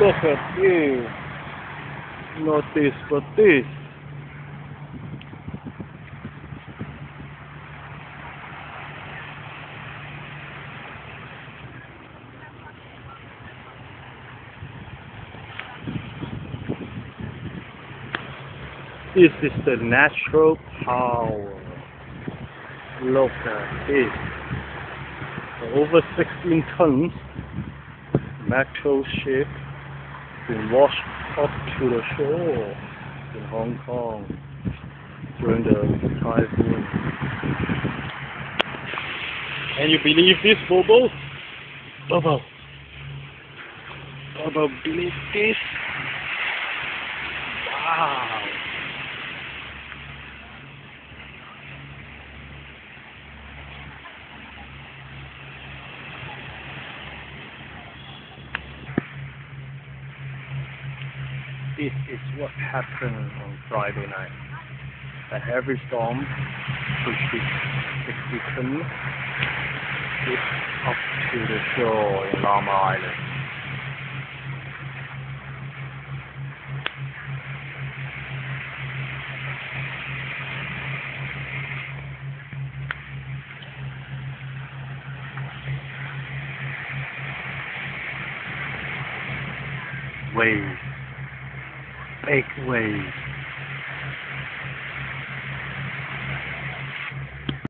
Look at this. Not this, but this. This is the natural power. Look at this. Over 16 tons metal ship been washed up to the shore in Hong Kong during the typhoon. Can you believe this, Bobo? Bobo. Bobo, believe this? This is what happened on Friday night. A heavy storm pushed its victim it up to the shore in Lamma Island. Waves, big waves